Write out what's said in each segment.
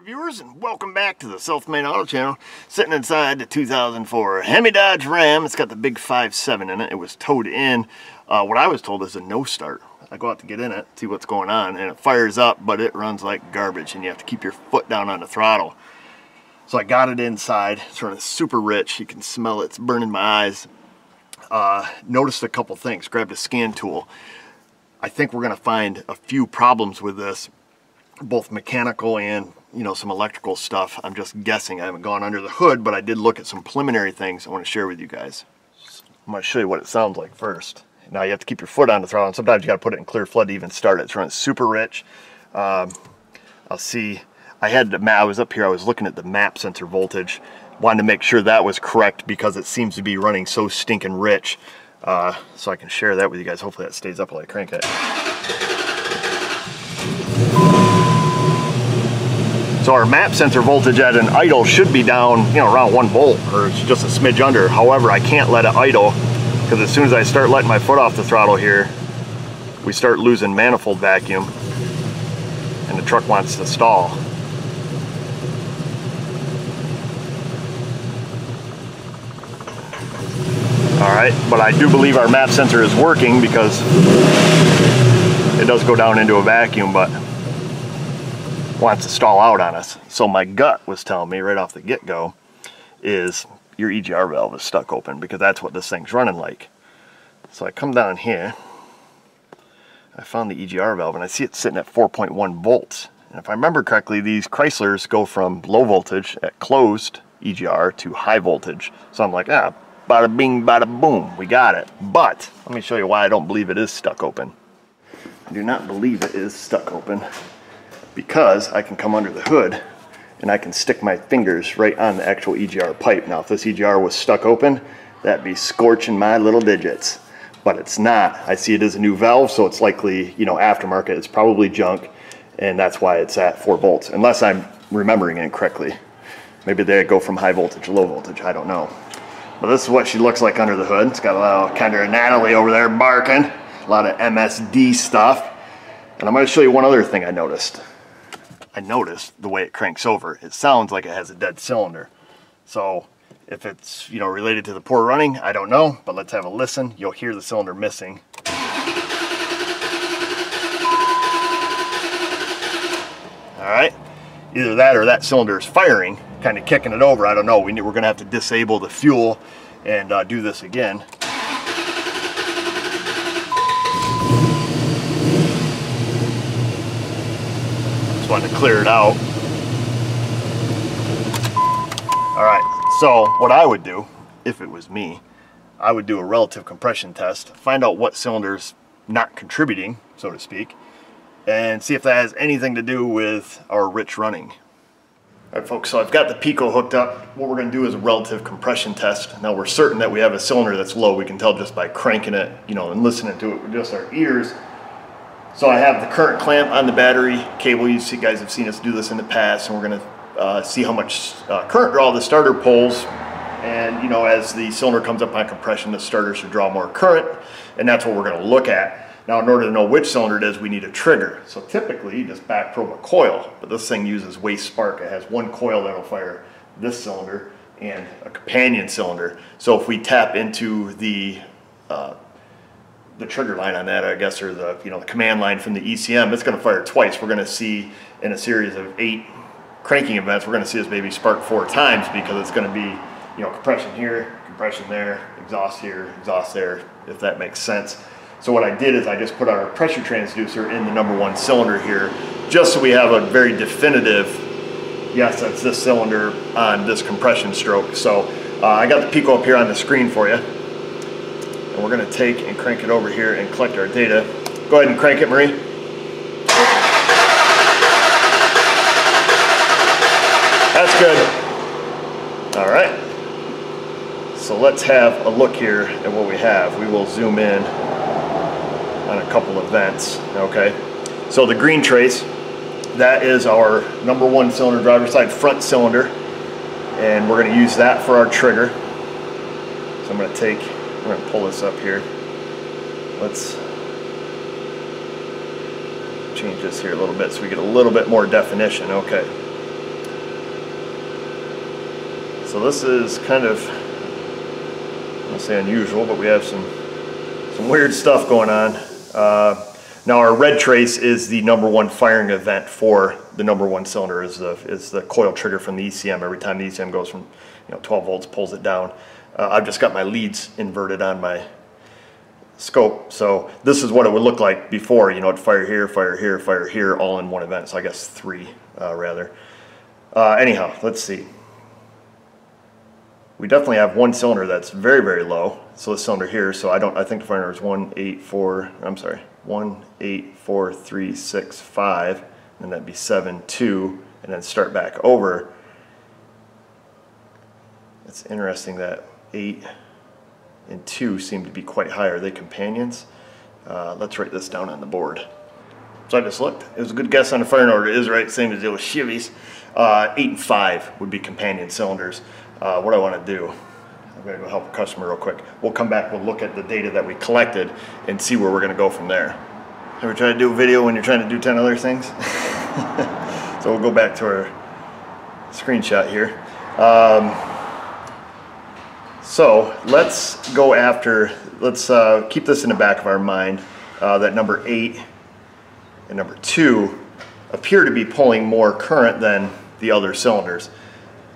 viewers and welcome back to the Main Auto Channel. Sitting inside the 2004 Hemi Dodge Ram. It's got the big 5.7 in it. It was towed in. Uh, what I was told is a no start. I go out to get in it, see what's going on, and it fires up, but it runs like garbage and you have to keep your foot down on the throttle. So I got it inside. It's running super rich. You can smell it. It's burning my eyes. Uh, noticed a couple things. Grabbed a scan tool. I think we're going to find a few problems with this both mechanical and you know some electrical stuff. I'm just guessing. I haven't gone under the hood, but I did look at some preliminary things I want to share with you guys. I'm going to show you what it sounds like first. Now you have to keep your foot on the throttle, and sometimes you got to put it in clear flood to even start it. It's running super rich. Um, I'll see. I had the I was up here. I was looking at the map sensor voltage. Wanted to make sure that was correct because it seems to be running so stinking rich. Uh, so I can share that with you guys. Hopefully that stays up while I crank it. So our map sensor voltage at an idle should be down, you know, around one volt or it's just a smidge under. However, I can't let it idle because as soon as I start letting my foot off the throttle here, we start losing manifold vacuum and the truck wants to stall. All right, but I do believe our map sensor is working because it does go down into a vacuum, but wants to stall out on us. So my gut was telling me right off the get-go is your EGR valve is stuck open because that's what this thing's running like. So I come down here, I found the EGR valve and I see it sitting at 4.1 volts. And if I remember correctly, these Chryslers go from low voltage at closed EGR to high voltage. So I'm like, ah, bada bing, bada boom, we got it. But let me show you why I don't believe it is stuck open. I do not believe it is stuck open because I can come under the hood and I can stick my fingers right on the actual EGR pipe. Now if this EGR was stuck open, that'd be scorching my little digits. But it's not. I see it as a new valve, so it's likely, you know, aftermarket. It's probably junk, and that's why it's at 4 volts, unless I'm remembering it correctly. Maybe they go from high voltage to low voltage, I don't know. But this is what she looks like under the hood. It's got a little of kind of Natalie over there barking, a lot of MSD stuff. And I'm gonna show you one other thing I noticed. I noticed the way it cranks over. It sounds like it has a dead cylinder. So if it's, you know, related to the poor running, I don't know, but let's have a listen. You'll hear the cylinder missing. All right, either that or that cylinder is firing, kind of kicking it over. I don't know. We we're gonna have to disable the fuel and uh, do this again. Just wanted to clear it out. All right, so what I would do, if it was me, I would do a relative compression test, find out what cylinder's not contributing, so to speak, and see if that has anything to do with our rich running. All right, folks, so I've got the Pico hooked up. What we're gonna do is a relative compression test. Now we're certain that we have a cylinder that's low. We can tell just by cranking it, you know, and listening to it with just our ears. So I have the current clamp on the battery cable. You see, guys have seen us do this in the past, and we're going to uh, see how much uh, current draw the starter pulls. And you know, as the cylinder comes up on compression, the starter should draw more current, and that's what we're going to look at. Now, in order to know which cylinder it is, we need a trigger. So typically, you just back probe a coil, but this thing uses waste spark. It has one coil that'll fire this cylinder and a companion cylinder. So if we tap into the uh, the trigger line on that, I guess, or the you know the command line from the ECM, it's going to fire twice. We're going to see in a series of eight cranking events, we're going to see this baby spark four times because it's going to be you know compression here, compression there, exhaust here, exhaust there, if that makes sense. So what I did is I just put our pressure transducer in the number one cylinder here, just so we have a very definitive, yes, that's this cylinder on this compression stroke. So uh, I got the Pico up here on the screen for you. And we're gonna take and crank it over here and collect our data. Go ahead and crank it, Marie. That's good. All right. So let's have a look here at what we have. We will zoom in on a couple events, okay? So the green trace, that is our number one cylinder driver side front cylinder. And we're gonna use that for our trigger. So I'm gonna take we're going to pull this up here. Let's change this here a little bit so we get a little bit more definition. Okay. So this is kind of, I don't say unusual, but we have some some weird stuff going on. Uh, now our red trace is the number one firing event for the number one cylinder is the, is the coil trigger from the ECM. Every time the ECM goes from you know 12 volts, pulls it down. Uh, I've just got my leads inverted on my scope. So this is what it would look like before, you know, it'd fire here, fire here, fire here, all in one event. So I guess three, uh, rather. Uh, anyhow, let's see. We definitely have one cylinder that's very, very low. So this cylinder here, so I don't, I think the fire number is one, eight, four, I'm sorry, one, eight, four, three, six, five, and that'd be seven, two, and then start back over. It's interesting that eight and two seem to be quite high. Are they companions? Uh, let's write this down on the board. So I just looked. It was a good guess on the firing order. It is right, same as it was Chevys. Uh, eight and five would be companion cylinders. Uh, what I want to do, I'm going to go help a customer real quick. We'll come back, we'll look at the data that we collected and see where we're going to go from there. Ever try to do a video when you're trying to do 10 other things? so we'll go back to our screenshot here. Um, so let's go after, let's uh, keep this in the back of our mind uh, that number eight and number two appear to be pulling more current than the other cylinders.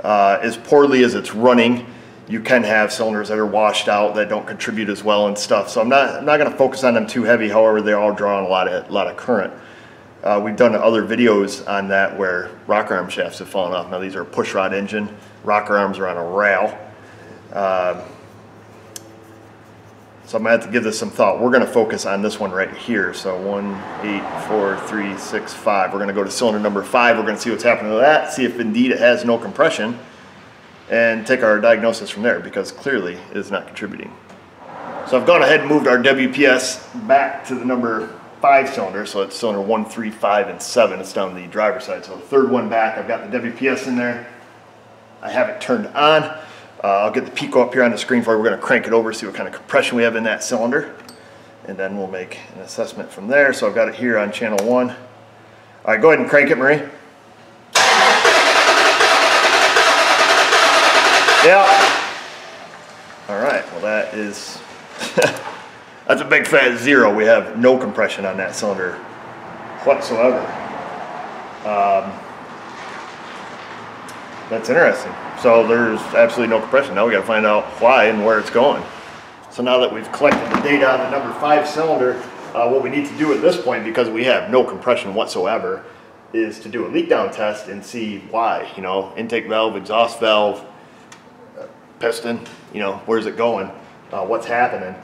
Uh, as poorly as it's running, you can have cylinders that are washed out that don't contribute as well and stuff. So I'm not, I'm not going to focus on them too heavy. However, they all draw on a lot of, a lot of current. Uh, we've done other videos on that where rocker arm shafts have fallen off. Now these are push rod engine. Rocker arms are on a rail. Uh, so I'm gonna have to give this some thought. We're gonna focus on this one right here. So one, eight, four, three, six, five. We're gonna go to cylinder number five. We're gonna see what's happening to that, see if indeed it has no compression, and take our diagnosis from there because clearly it is not contributing. So I've gone ahead and moved our WPS back to the number five cylinder. So it's cylinder one, three, five, and seven. It's down the driver's side. So the third one back, I've got the WPS in there. I have it turned on. Uh, I'll get the Pico up here on the screen for you. We're going to crank it over, see what kind of compression we have in that cylinder. And then we'll make an assessment from there. So I've got it here on channel one. All right, go ahead and crank it, Marie. Yeah. All right, well that is, that's a big fat zero. We have no compression on that cylinder whatsoever. Um, that's interesting. So there's absolutely no compression. Now we got to find out why and where it's going. So now that we've collected the data on the number five cylinder, uh, what we need to do at this point, because we have no compression whatsoever, is to do a leak down test and see why. You know, intake valve, exhaust valve, uh, piston, you know, where's it going, uh, what's happening.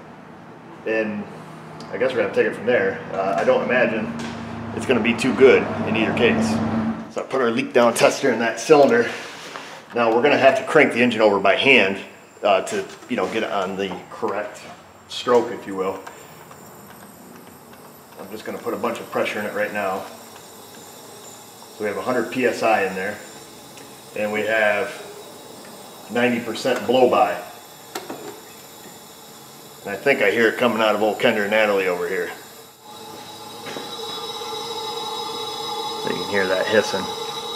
And I guess we're to take it from there. Uh, I don't imagine it's to be too good in either case. So I put our leak down tester in that cylinder now we're going to have to crank the engine over by hand uh, to, you know, get on the correct stroke, if you will. I'm just going to put a bunch of pressure in it right now. So we have 100 psi in there, and we have 90% blow by. And I think I hear it coming out of old Kendra and Natalie over here. So you can hear that hissing.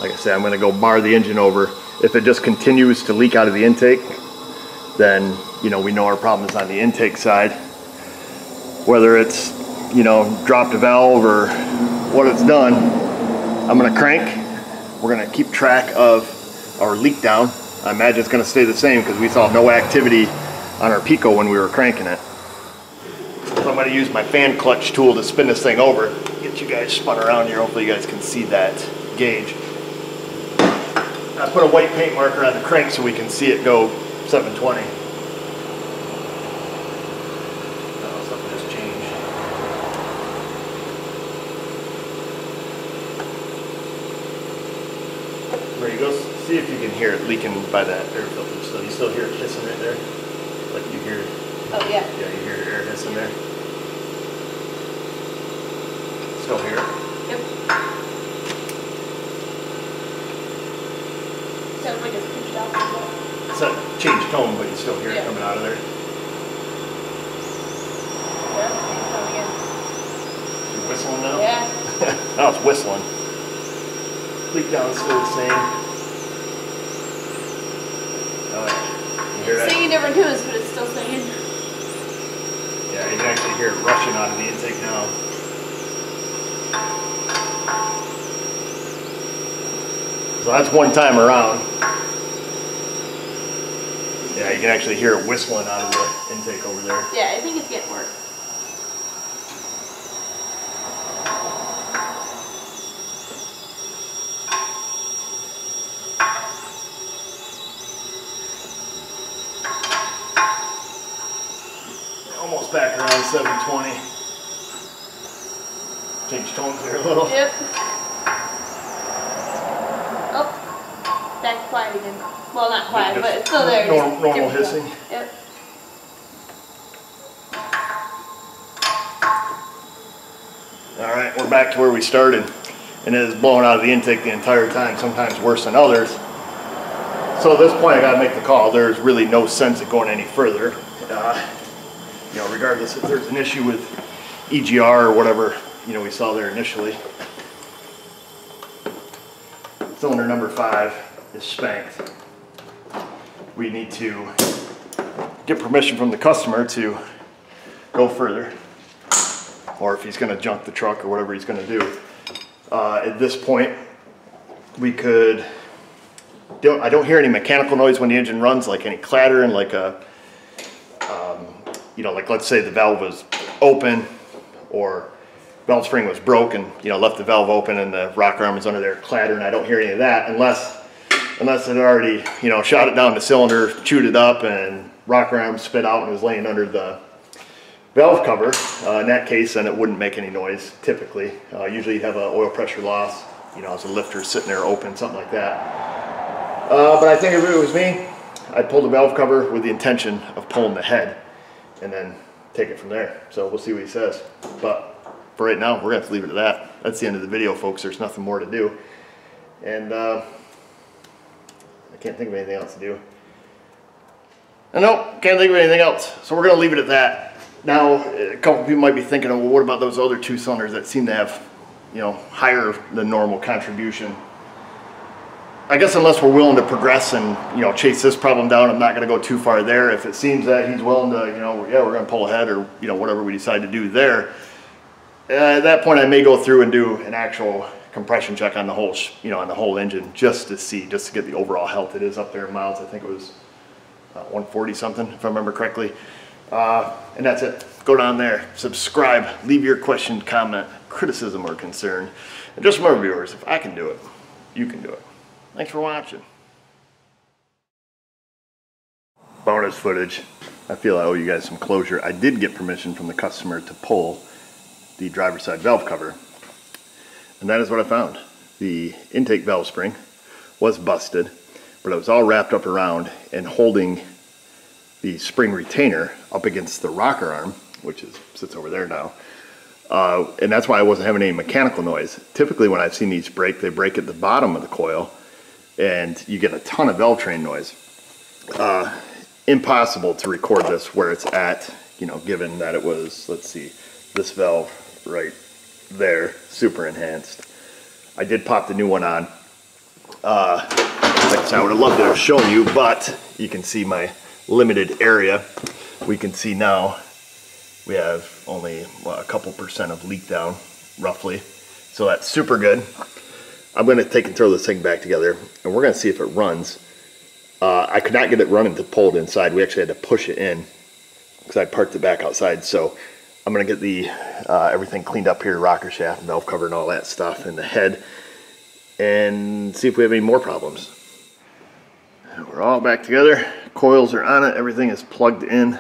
Like I said, I'm going to go bar the engine over if it just continues to leak out of the intake, then you know we know our problem is on the intake side. Whether it's you know dropped a valve or what it's done, I'm gonna crank. We're gonna keep track of our leak down. I imagine it's gonna stay the same because we saw no activity on our Pico when we were cranking it. So I'm gonna use my fan clutch tool to spin this thing over, get you guys spun around here. Hopefully you guys can see that gauge. I put a white paint marker on the crank so we can see it go 720. Oh, something has changed. There you go. See if you can hear it leaking by that air filter. So you still hear it hissing right there? Like you hear, Oh, yeah. yeah, you hear air hissing there? Still hear it? Yep. Sounds like it's pushed out. as well. It's not changed tone, but you still hear it coming out of there. Yeah, try again. You whistling now? Yeah. now it's whistling. Leak down still the same. Oh, hear that? It's singing different tunes, but it's still singing. Yeah, you can actually hear it rushing out of the intake now. So that's one time around. Can actually hear it whistling out of the intake over there. Yeah, I think it's getting worse. Almost back around 720. Change tones there a little. Yep. Oh, back quiet again. Well, not quiet, but it's still there. Normal- normal hissing. Yep. All right, we're back to where we started. And it is blowing out of the intake the entire time, sometimes worse than others. So at this point, I gotta make the call. There's really no sense of going any further. Uh, you know, regardless if there's an issue with EGR or whatever, you know, we saw there initially. Cylinder number five is spanked. We need to get permission from the customer to go further or if he's gonna junk the truck or whatever he's gonna do. Uh, at this point, we could, don't, I don't hear any mechanical noise when the engine runs, like any clatter and like a, um, you know, like let's say the valve was open or valve spring was broken, you know, left the valve open and the rocker arm is under there clattering. I don't hear any of that unless, unless it already, you know, shot it down the cylinder, chewed it up and rock arm spit out and was laying under the valve cover. Uh, in that case, then it wouldn't make any noise typically. Uh, usually you'd have an oil pressure loss, you know, as a lifter sitting there open, something like that. Uh, but I think if it was me, I'd pull the valve cover with the intention of pulling the head and then take it from there. So we'll see what he says. But for right now, we're gonna have to leave it at that. That's the end of the video, folks. There's nothing more to do. And uh, I can't think of anything else to do. And nope, can't think of anything else. So we're gonna leave it at that. Now, a couple people might be thinking, well, what about those other two cylinders that seem to have, you know, higher than normal contribution? I guess unless we're willing to progress and, you know, chase this problem down, I'm not gonna go too far there. If it seems that he's willing to, you know, yeah, we're gonna pull ahead or, you know, whatever we decide to do there, uh, at that point, I may go through and do an actual compression check on the whole, you know, on the whole engine, just to see, just to get the overall health. It is up there in miles. I think it was uh, 140 something, if I remember correctly. Uh, and that's it. Go down there, subscribe, leave your question, comment, criticism, or concern. And just remember, viewers, if I can do it, you can do it. Thanks for watching. Bonus footage. I feel I owe you guys some closure. I did get permission from the customer to pull the driver's side valve cover. And that is what I found. The intake valve spring was busted, but it was all wrapped up around and holding the spring retainer up against the rocker arm, which is sits over there now. Uh, and that's why I wasn't having any mechanical noise. Typically when I've seen these break, they break at the bottom of the coil and you get a ton of valve train noise. Uh, impossible to record this where it's at, you know, given that it was, let's see, this valve right there, super enhanced. I did pop the new one on. Uh, I would have loved to have shown you, but you can see my limited area. We can see now we have only well, a couple percent of leak down, roughly. So that's super good. I'm gonna take and throw this thing back together and we're gonna see if it runs. Uh, I could not get it running to pull it inside. We actually had to push it in because I parked it back outside. So I'm gonna get the uh, everything cleaned up here, rocker shaft, valve cover and all that stuff and the head and see if we have any more problems. We're all back together. Coils are on it. Everything is plugged in.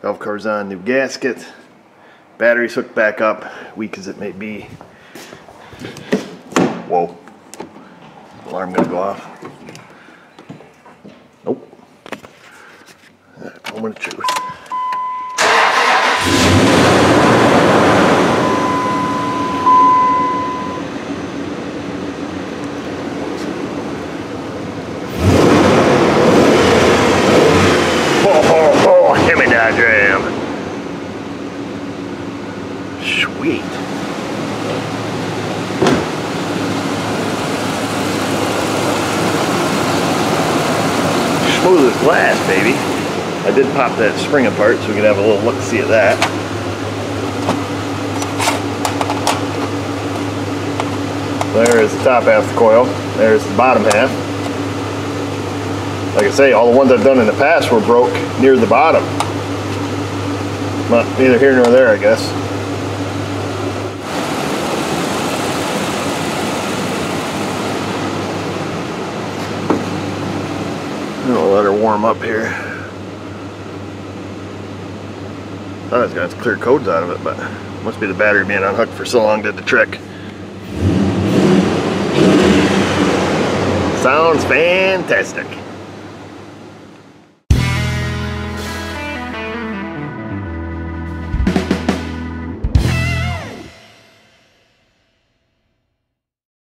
Valve cover's on. New gasket. Battery's hooked back up. Weak as it may be. Whoa. Alarm gonna go off. Nope. Moment of truth. Glass, baby. I did pop that spring apart so we could have a little look-see at that. There is the top half of the coil. There's the bottom half. Like I say, all the ones I've done in the past were broke near the bottom. But neither here nor there, I guess. I'll let her warm up here. Thought it's got clear codes out of it, but must be the battery being unhooked for so long did the trick. Sounds fantastic.